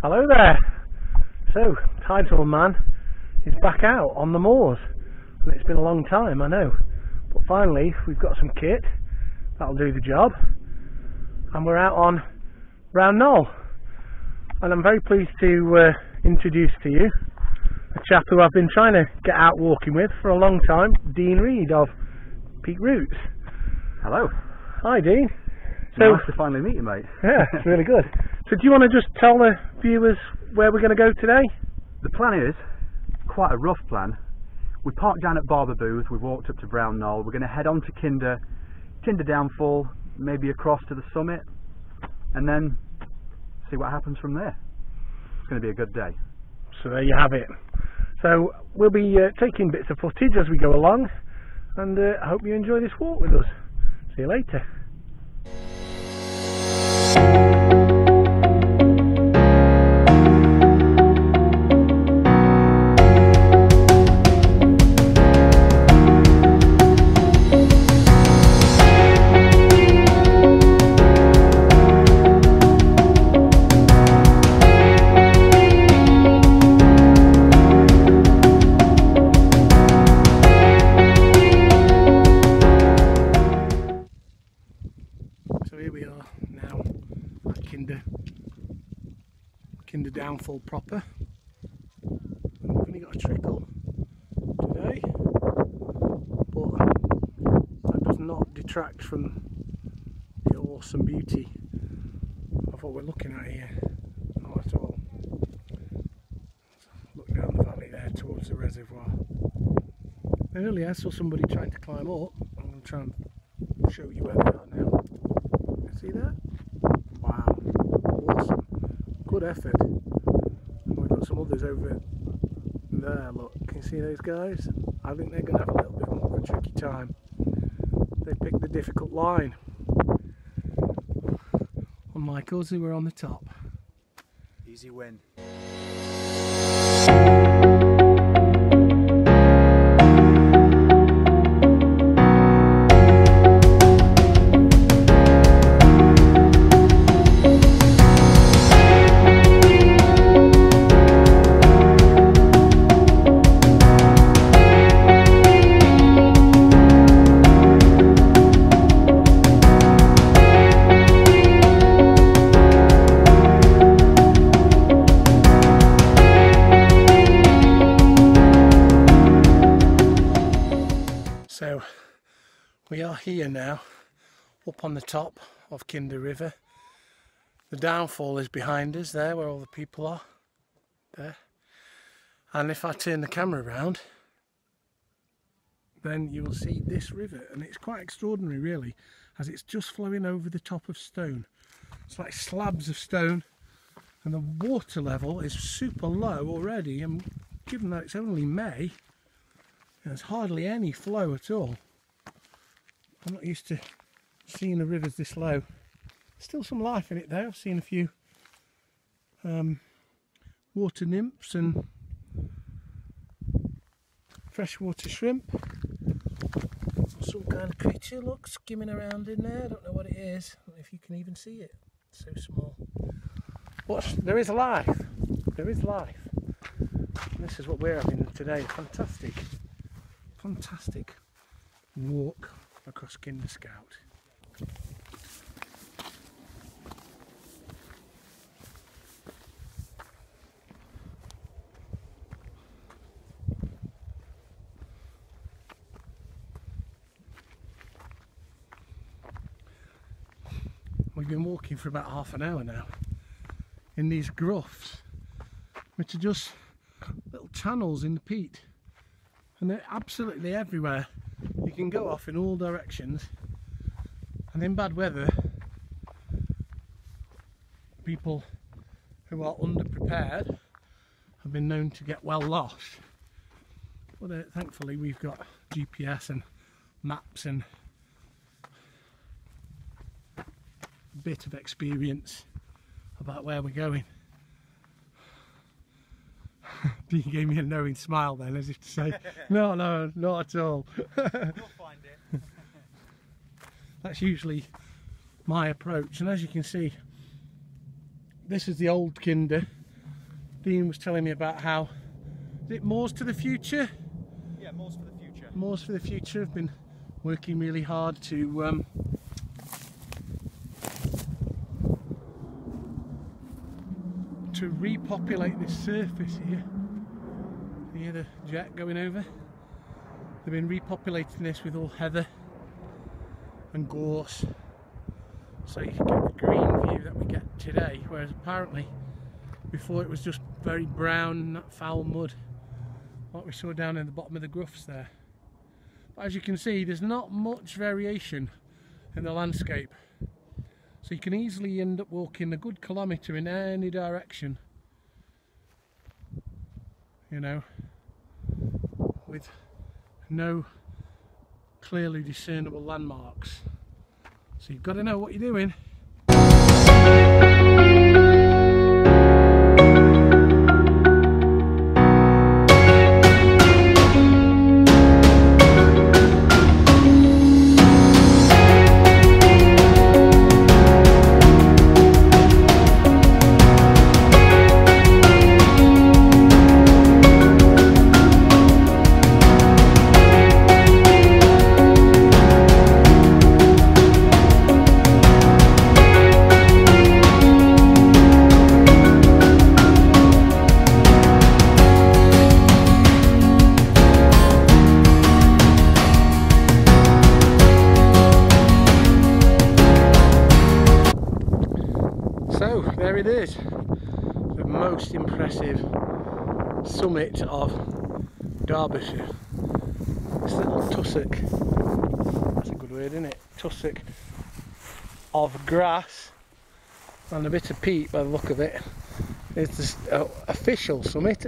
Hello there. So, Tideswellman is back out on the moors. And it's been a long time, I know. But finally, we've got some kit. That'll do the job. And we're out on Brown Knoll. And I'm very pleased to uh, introduce to you a chap who I've been trying to get out walking with for a long time, Dean Read of Peak Routes. Hello. Hi, Dean. So, nice to finally meet you, mate. yeah, it's really good. So, do you want to just tell the viewers where we're going to go today? The plan is quite a rough plan. We parked down at Barber Booth, we've walked up to Brown Knoll, we're going to head on to Kinder, Kinder Downfall, maybe across to the summit, and then see what happens from there. It's going to be a good day. So there you have it. So we'll be uh, taking bits of footage as we go along, and uh, I hope you enjoy this walk with us. See you later. Downfall proper. And we've only got a trickle today, but that does not detract from the awesome beauty of what we're looking at here. Not at all. Look down the valley there towards the reservoir. Earlier I saw somebody trying to climb up. I'm going to try and show you where they are now. See that? Wow, awesome good effort. Some others over there, look, can you see those guys? I think they're going to have a little bit more of a tricky time. They picked the difficult line. Unlike us who were on the top. Easy win. We are here now up on the top of Kinder River. The downfall is behind us there where all the people are there. And if I turn the camera around then you will see this river and it's quite extraordinary really as it's just flowing over the top of stone. It's like slabs of stone and the water level is super low already and given that it's only May there's hardly any flow at all I'm not used to seeing the rivers this low. Still some life in it though. I've seen a few um, water nymphs and freshwater shrimp. Some kind of creature, look, skimming around in there. I don't know what it is. if you can even see it. It's so small. But there is life. There is life. And this is what we're having today. Fantastic, fantastic walk across Kinder Scout. We've been walking for about half an hour now in these groughs which are just little channels in the peat and they're absolutely everywhere. You can go off in all directions. And in bad weather people who are underprepared have been known to get well lost. But uh, thankfully we've got GPS and maps and a bit of experience about where we're going Dean gave me a knowing smile then, as if to say, no, no, not at all. we'll find it. That's usually my approach. And as you can see, this is the old Kinder. Dean was telling me about how is it Moors to the Future? Yeah, moors for the future. Moors for the Future have been working really hard to um, to repopulate this surface here. Hear the jet going over? They've been repopulating this with all heather and gorse. So you can get the green view that we get today whereas apparently before it was just very brown foul mud like we saw down in the bottom of the groughs there. But as you can see there's not much variation in the landscape. So you can easily end up walking a good kilometre in any direction you know with no clearly discernible landmarks. So you've got to know what you're doing Derbyshire. This little tussock, that's a good word isn't it? Tussock of grass and a bit of peat by the look of it. It's the uh, official summit,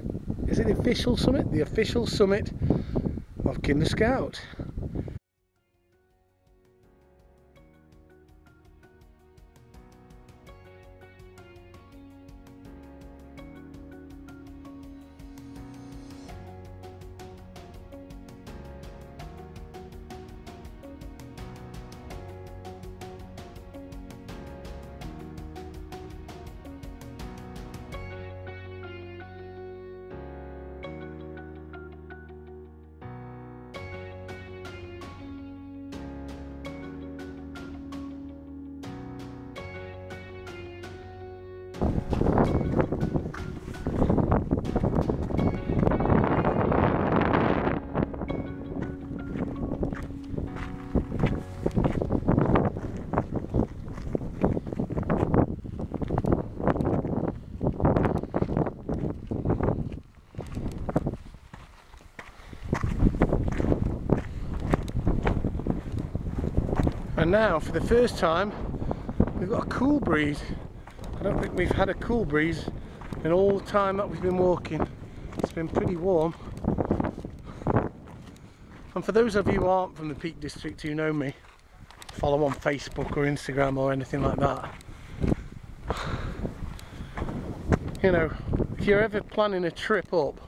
is it the official summit? The official summit of Kinder Scout. Now, for the first time, we've got a cool breeze. I don't think we've had a cool breeze in all the time that we've been walking. It's been pretty warm. And for those of you who aren't from the Peak District who know me, follow on Facebook or Instagram or anything like that. You know, if you're ever planning a trip up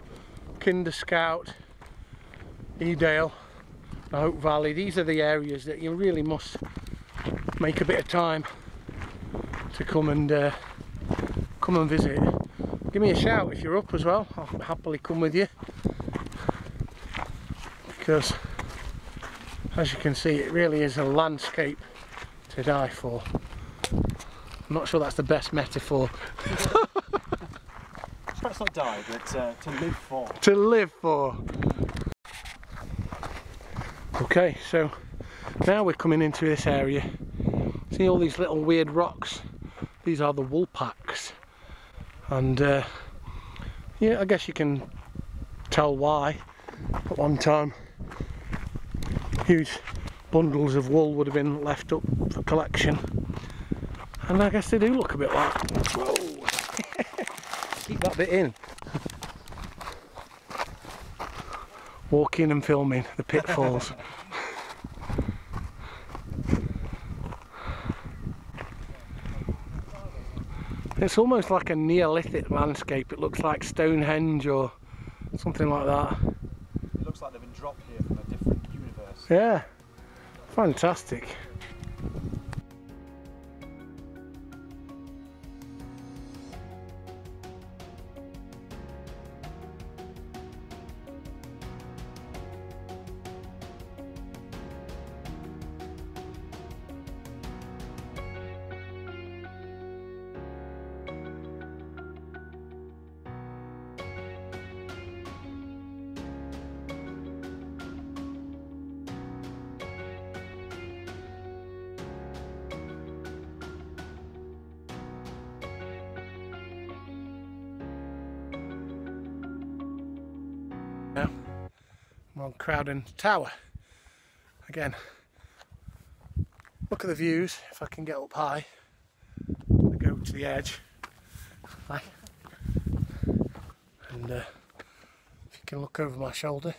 Kinder Scout, Edale, the Hope Valley, these are the areas that you really must make a bit of time to come and uh, come and visit. Give me a shout if you're up as well. I'll happily come with you because as you can see it really is a landscape to die for. I'm not sure that's the best metaphor Perhaps not die, but uh, to live for. to live for. Okay, so now we're coming into this area. See all these little weird rocks? These are the woolpacks. And uh, yeah, I guess you can tell why. At one time, huge bundles of wool would have been left up for collection. And I guess they do look a bit like. Whoa! Keep that bit in. walking and filming the pitfalls. it's almost like a Neolithic landscape. It looks like Stonehenge or something like that. It looks like they've been dropped here from a different universe. Yeah, fantastic. On Crowden Tower. Again, look at the views if I can get up high. I go to the edge. And uh, if you can look over my shoulder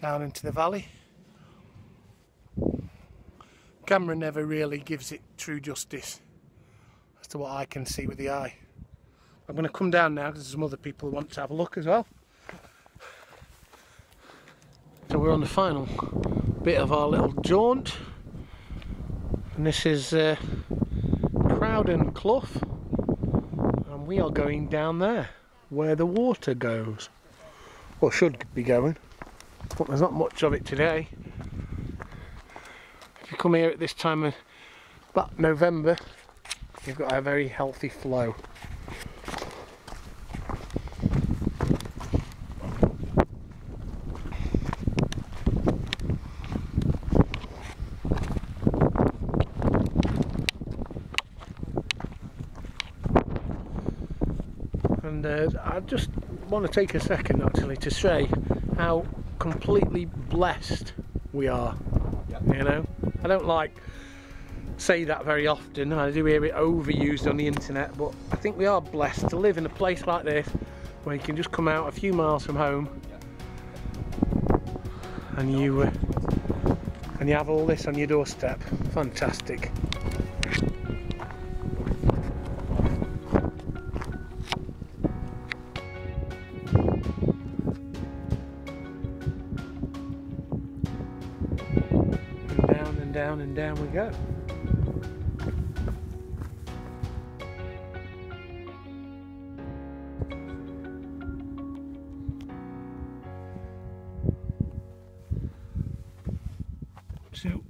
down into the valley. Camera never really gives it true justice as to what I can see with the eye. I'm going to come down now because there's some other people who want to have a look as well. So we're on the final bit of our little jaunt. And this is uh, Crowden Clough. And we are going down there where the water goes. Or should be going. But there's not much of it today. If you come here at this time of about November you've got a very healthy flow and uh, I just want to take a second actually to say how completely blessed we are you know? I don't like say that very often. I do hear it overused on the internet but I think we are blessed to live in a place like this where you can just come out a few miles from home and you uh, and you have all this on your doorstep. Fantastic down and down we go. So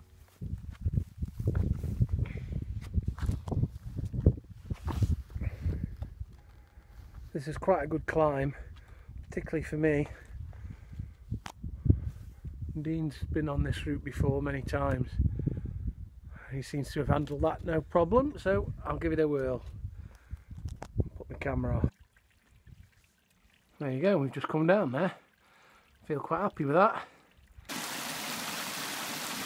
this is quite a good climb, particularly for me. Dean's been on this route before many times. He seems to have handled that no problem, so I'll give it a whirl. Put the camera off. There you go, we've just come down there. Feel quite happy with that.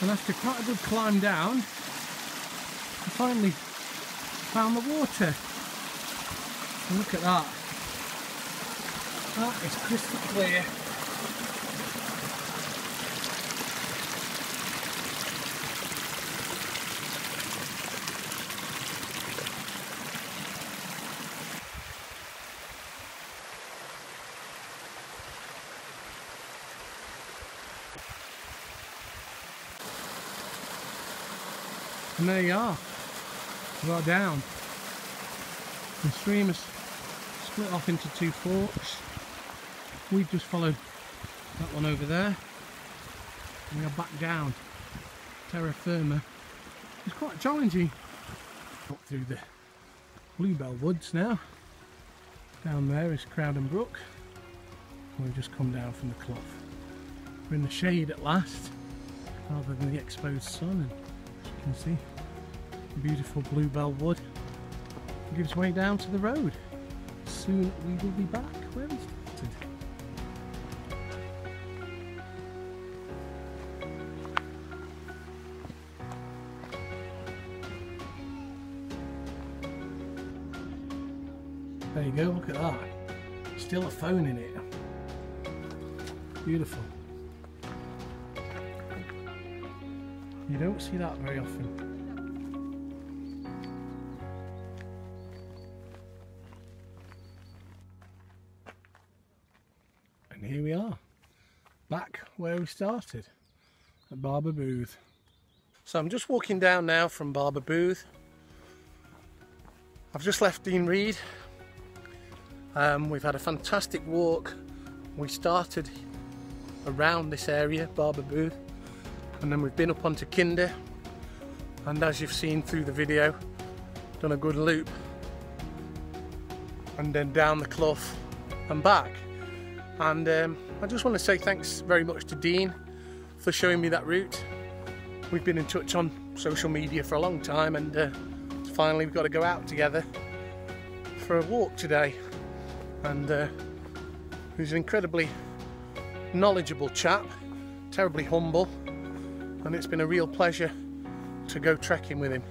And after quite a good climb down, I finally found the water. Look at that. That is crystal clear. And there you are. We are down. The stream is split off into two forks. We've just followed that one over there. We are back down. Terra firma. It's quite challenging. Up through the Bluebell Woods now. Down there is Crowden Brook. We've just come down from the clough. We're in the shade at last, rather than the exposed sun. And as you can see, beautiful bluebell wood gives way down to the road. Soon we will be back where we started. There you go, look at that. Still a phone in it. Beautiful. You don't see that very often. And here we are, back where we started, at Barber Booth. So I'm just walking down now from Barber Booth. I've just left Dean Read. Um, we've had a fantastic walk. We started around this area, Barber Booth, and then we've been up onto Kinder. And as you've seen through the video, done a good loop, and then down the clough and back. And um, I just want to say thanks very much to Dean for showing me that route. We've been in touch on social media for a long time, and uh, finally we've got to go out together for a walk today. And uh, he's an incredibly knowledgeable chap, terribly humble, and it's been a real pleasure to go trekking with him.